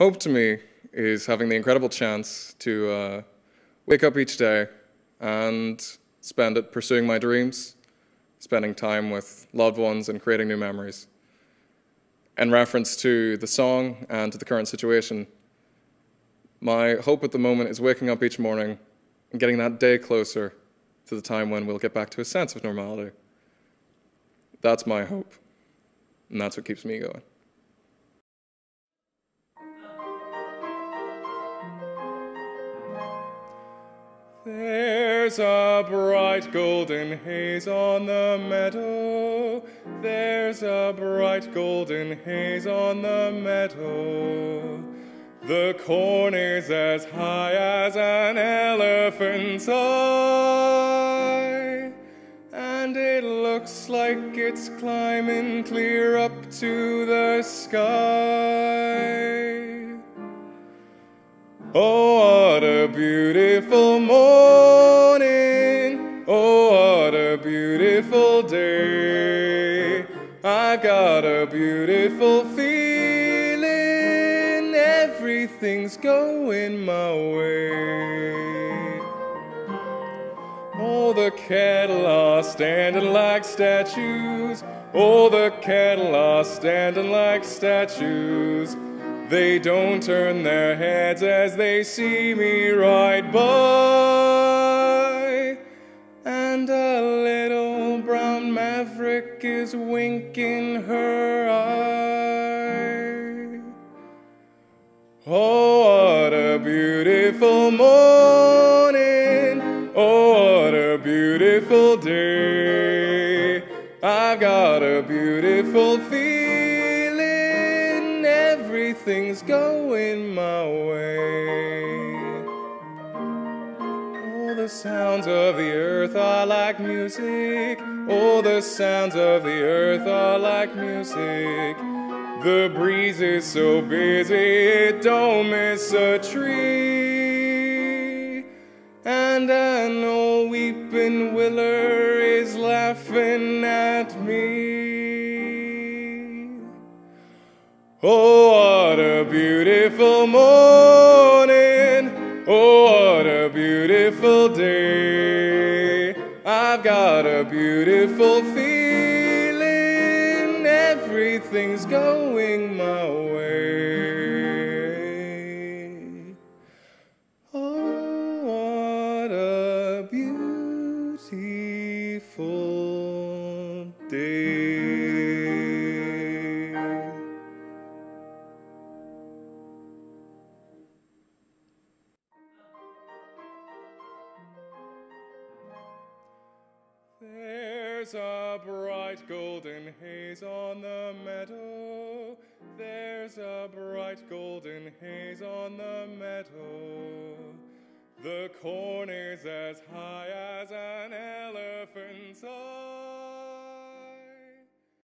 Hope to me is having the incredible chance to uh, wake up each day and spend it pursuing my dreams, spending time with loved ones, and creating new memories. In reference to the song and to the current situation, my hope at the moment is waking up each morning and getting that day closer to the time when we'll get back to a sense of normality. That's my hope, and that's what keeps me going. There's a bright golden haze on the meadow. There's a bright golden haze on the meadow. The corn is as high as an elephant's eye. And it looks like it's climbing clear up to the sky. Oh, what a beautiful morning. Oh, what a beautiful day. I've got a beautiful feeling. Everything's going my way. All the cattle are standing like statues. All the cattle are standing like statues. They don't turn their heads as they see me ride by. And a little brown maverick is winking her eye. Oh, what a beautiful morning. Oh, what a beautiful day. I've got a beautiful feeling. Everything's going my way. All the sounds of the earth are like music. All the sounds of the earth are like music. The breeze is so busy it don't miss a tree. And I know weeping Oh, what a beautiful morning. Oh, what a beautiful day. I've got a beautiful feeling. Everything's going my way. Oh, what a beautiful day. There's a bright golden haze on the meadow. There's a bright golden haze on the meadow. The corn is as high as an elephant's eye.